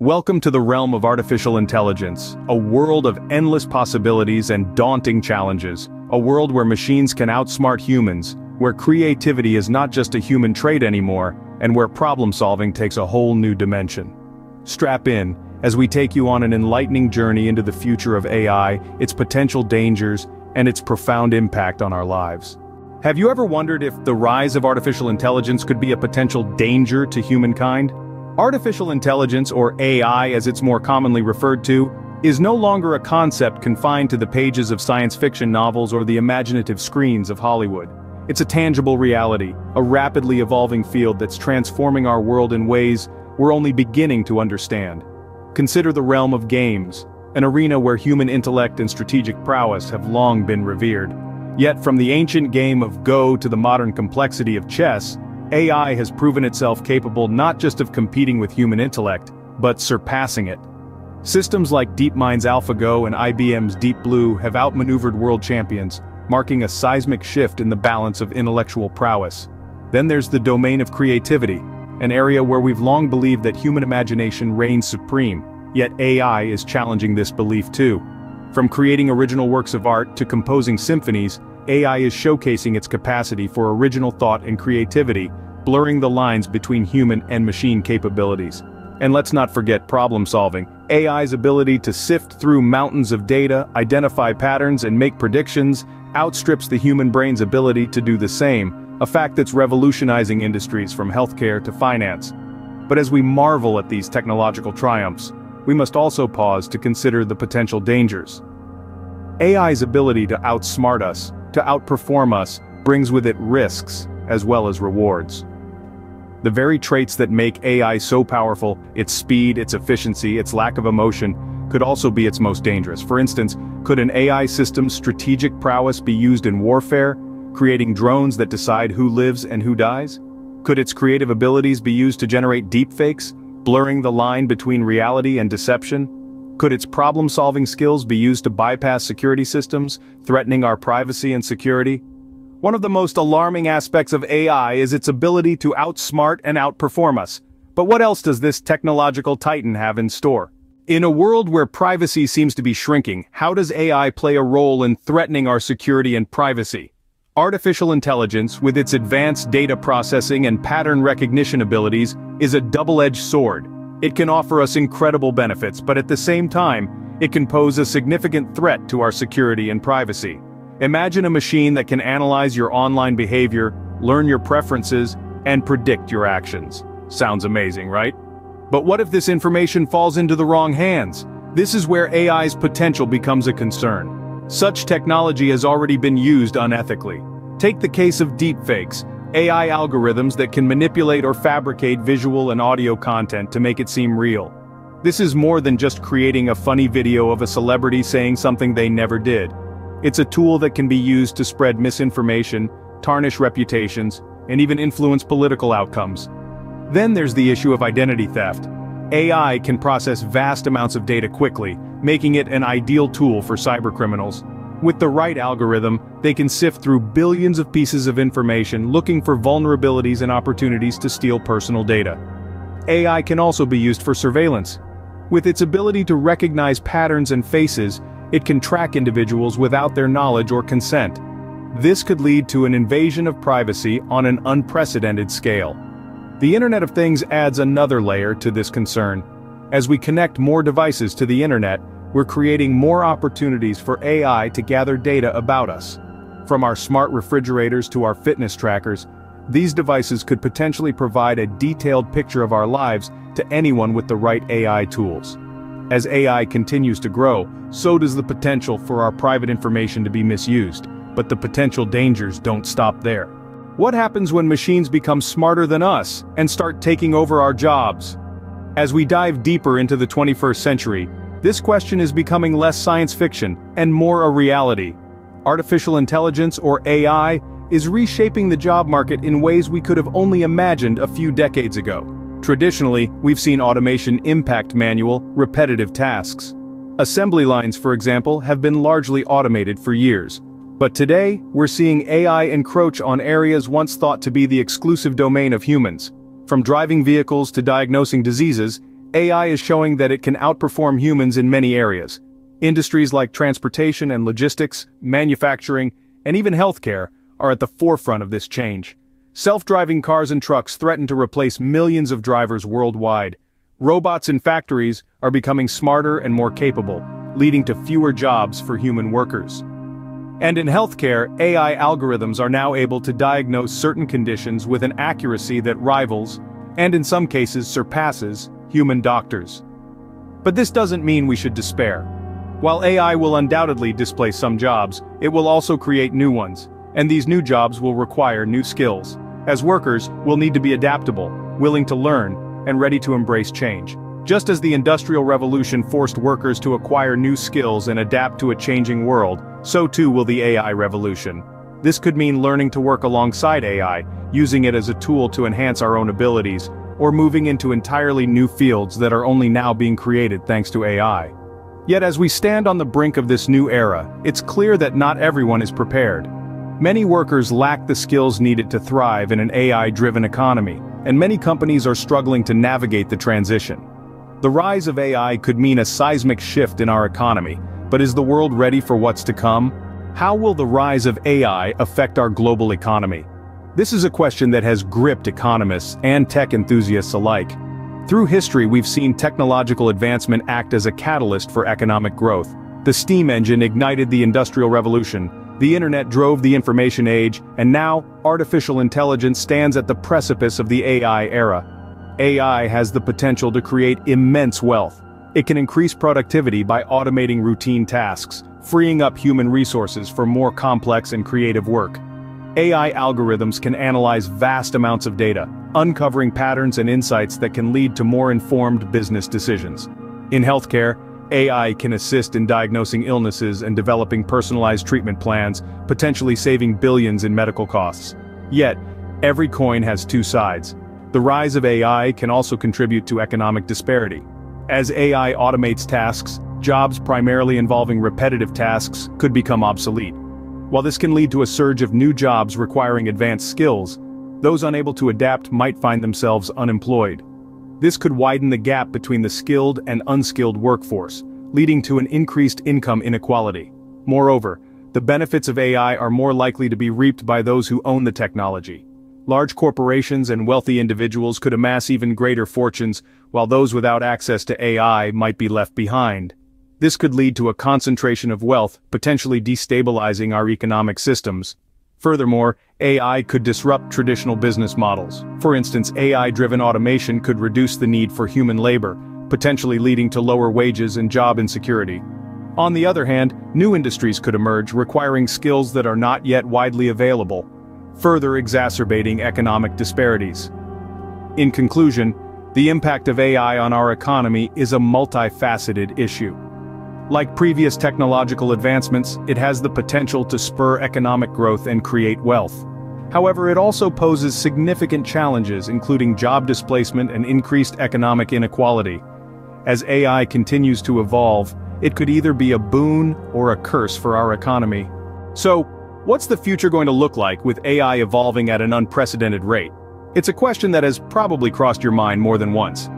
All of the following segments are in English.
Welcome to the realm of artificial intelligence, a world of endless possibilities and daunting challenges, a world where machines can outsmart humans, where creativity is not just a human trait anymore, and where problem-solving takes a whole new dimension. Strap in, as we take you on an enlightening journey into the future of AI, its potential dangers, and its profound impact on our lives. Have you ever wondered if the rise of artificial intelligence could be a potential danger to humankind? Artificial intelligence, or AI as it's more commonly referred to, is no longer a concept confined to the pages of science fiction novels or the imaginative screens of Hollywood. It's a tangible reality, a rapidly evolving field that's transforming our world in ways we're only beginning to understand. Consider the realm of games, an arena where human intellect and strategic prowess have long been revered. Yet from the ancient game of Go to the modern complexity of chess, AI has proven itself capable not just of competing with human intellect, but surpassing it. Systems like DeepMind's AlphaGo and IBM's Deep Blue have outmaneuvered world champions, marking a seismic shift in the balance of intellectual prowess. Then there's the domain of creativity, an area where we've long believed that human imagination reigns supreme, yet AI is challenging this belief too. From creating original works of art to composing symphonies, AI is showcasing its capacity for original thought and creativity, blurring the lines between human and machine capabilities. And let's not forget problem solving. AI's ability to sift through mountains of data, identify patterns and make predictions, outstrips the human brain's ability to do the same, a fact that's revolutionizing industries from healthcare to finance. But as we marvel at these technological triumphs, we must also pause to consider the potential dangers. AI's ability to outsmart us, to outperform us, brings with it risks, as well as rewards. The very traits that make AI so powerful, its speed, its efficiency, its lack of emotion, could also be its most dangerous. For instance, could an AI system's strategic prowess be used in warfare, creating drones that decide who lives and who dies? Could its creative abilities be used to generate deepfakes, blurring the line between reality and deception? Could its problem-solving skills be used to bypass security systems, threatening our privacy and security? One of the most alarming aspects of AI is its ability to outsmart and outperform us. But what else does this technological titan have in store? In a world where privacy seems to be shrinking, how does AI play a role in threatening our security and privacy? Artificial intelligence, with its advanced data processing and pattern recognition abilities, is a double-edged sword. It can offer us incredible benefits, but at the same time, it can pose a significant threat to our security and privacy. Imagine a machine that can analyze your online behavior, learn your preferences, and predict your actions. Sounds amazing, right? But what if this information falls into the wrong hands? This is where AI's potential becomes a concern. Such technology has already been used unethically. Take the case of deepfakes, AI algorithms that can manipulate or fabricate visual and audio content to make it seem real. This is more than just creating a funny video of a celebrity saying something they never did. It's a tool that can be used to spread misinformation, tarnish reputations, and even influence political outcomes. Then there's the issue of identity theft. AI can process vast amounts of data quickly, making it an ideal tool for cybercriminals. With the right algorithm, they can sift through billions of pieces of information looking for vulnerabilities and opportunities to steal personal data. AI can also be used for surveillance. With its ability to recognize patterns and faces, it can track individuals without their knowledge or consent. This could lead to an invasion of privacy on an unprecedented scale. The Internet of Things adds another layer to this concern. As we connect more devices to the Internet, we're creating more opportunities for AI to gather data about us. From our smart refrigerators to our fitness trackers, these devices could potentially provide a detailed picture of our lives to anyone with the right AI tools. As AI continues to grow, so does the potential for our private information to be misused, but the potential dangers don't stop there. What happens when machines become smarter than us and start taking over our jobs? As we dive deeper into the 21st century, this question is becoming less science fiction and more a reality. Artificial intelligence, or AI, is reshaping the job market in ways we could have only imagined a few decades ago. Traditionally, we've seen automation impact manual, repetitive tasks. Assembly lines, for example, have been largely automated for years. But today, we're seeing AI encroach on areas once thought to be the exclusive domain of humans. From driving vehicles to diagnosing diseases, AI is showing that it can outperform humans in many areas. Industries like transportation and logistics, manufacturing, and even healthcare are at the forefront of this change. Self-driving cars and trucks threaten to replace millions of drivers worldwide. Robots in factories are becoming smarter and more capable, leading to fewer jobs for human workers. And in healthcare, AI algorithms are now able to diagnose certain conditions with an accuracy that rivals, and in some cases surpasses, human doctors. But this doesn't mean we should despair. While AI will undoubtedly displace some jobs, it will also create new ones, and these new jobs will require new skills. As workers, we'll need to be adaptable, willing to learn, and ready to embrace change. Just as the Industrial Revolution forced workers to acquire new skills and adapt to a changing world, so too will the AI revolution. This could mean learning to work alongside AI, using it as a tool to enhance our own abilities, or moving into entirely new fields that are only now being created thanks to AI. Yet as we stand on the brink of this new era, it's clear that not everyone is prepared. Many workers lack the skills needed to thrive in an AI-driven economy, and many companies are struggling to navigate the transition. The rise of AI could mean a seismic shift in our economy, but is the world ready for what's to come? How will the rise of AI affect our global economy? This is a question that has gripped economists and tech enthusiasts alike. Through history we've seen technological advancement act as a catalyst for economic growth. The steam engine ignited the Industrial Revolution, the internet drove the information age, and now, artificial intelligence stands at the precipice of the AI era. AI has the potential to create immense wealth. It can increase productivity by automating routine tasks, freeing up human resources for more complex and creative work. AI algorithms can analyze vast amounts of data, uncovering patterns and insights that can lead to more informed business decisions. In healthcare, AI can assist in diagnosing illnesses and developing personalized treatment plans, potentially saving billions in medical costs. Yet, every coin has two sides. The rise of AI can also contribute to economic disparity. As AI automates tasks, jobs primarily involving repetitive tasks could become obsolete. While this can lead to a surge of new jobs requiring advanced skills, those unable to adapt might find themselves unemployed. This could widen the gap between the skilled and unskilled workforce, leading to an increased income inequality. Moreover, the benefits of AI are more likely to be reaped by those who own the technology. Large corporations and wealthy individuals could amass even greater fortunes, while those without access to AI might be left behind. This could lead to a concentration of wealth, potentially destabilizing our economic systems. Furthermore, AI could disrupt traditional business models. For instance, AI-driven automation could reduce the need for human labor, potentially leading to lower wages and job insecurity. On the other hand, new industries could emerge requiring skills that are not yet widely available, further exacerbating economic disparities. In conclusion, the impact of AI on our economy is a multifaceted issue. Like previous technological advancements, it has the potential to spur economic growth and create wealth. However it also poses significant challenges including job displacement and increased economic inequality. As AI continues to evolve, it could either be a boon or a curse for our economy. So, what's the future going to look like with AI evolving at an unprecedented rate? It's a question that has probably crossed your mind more than once.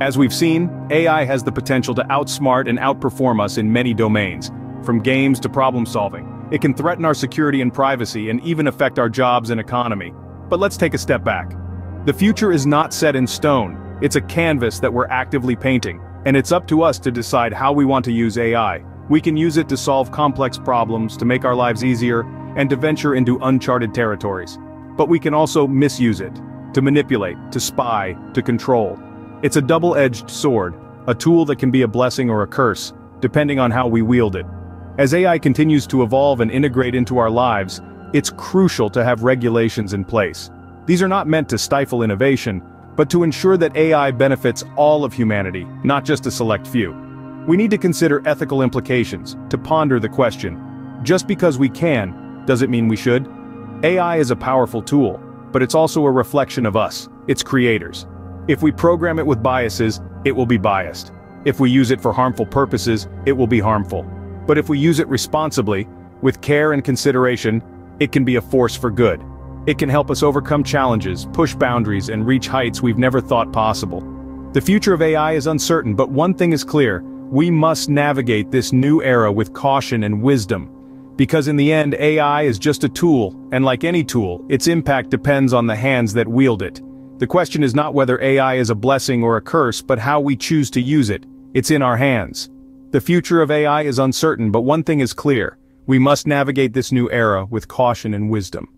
As we've seen, AI has the potential to outsmart and outperform us in many domains, from games to problem solving. It can threaten our security and privacy and even affect our jobs and economy. But let's take a step back. The future is not set in stone, it's a canvas that we're actively painting, and it's up to us to decide how we want to use AI. We can use it to solve complex problems, to make our lives easier, and to venture into uncharted territories. But we can also misuse it, to manipulate, to spy, to control. It's a double-edged sword, a tool that can be a blessing or a curse, depending on how we wield it. As AI continues to evolve and integrate into our lives, it's crucial to have regulations in place. These are not meant to stifle innovation, but to ensure that AI benefits all of humanity, not just a select few. We need to consider ethical implications, to ponder the question, just because we can, does it mean we should? AI is a powerful tool, but it's also a reflection of us, its creators. If we program it with biases, it will be biased. If we use it for harmful purposes, it will be harmful. But if we use it responsibly, with care and consideration, it can be a force for good. It can help us overcome challenges, push boundaries and reach heights we've never thought possible. The future of AI is uncertain but one thing is clear, we must navigate this new era with caution and wisdom. Because in the end AI is just a tool, and like any tool, its impact depends on the hands that wield it. The question is not whether AI is a blessing or a curse but how we choose to use it, it's in our hands. The future of AI is uncertain but one thing is clear, we must navigate this new era with caution and wisdom.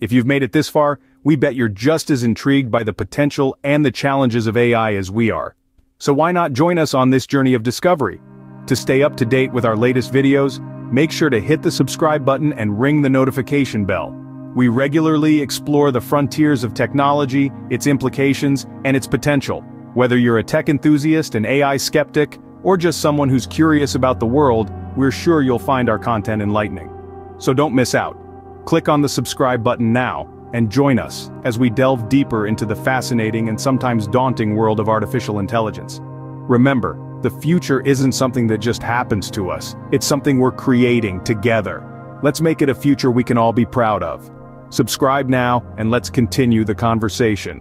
If you've made it this far, we bet you're just as intrigued by the potential and the challenges of AI as we are. So why not join us on this journey of discovery? To stay up to date with our latest videos, make sure to hit the subscribe button and ring the notification bell. We regularly explore the frontiers of technology, its implications, and its potential. Whether you're a tech enthusiast, an AI skeptic, or just someone who's curious about the world, we're sure you'll find our content enlightening. So don't miss out. Click on the subscribe button now, and join us as we delve deeper into the fascinating and sometimes daunting world of artificial intelligence. Remember, the future isn't something that just happens to us, it's something we're creating together. Let's make it a future we can all be proud of. Subscribe now, and let's continue the conversation.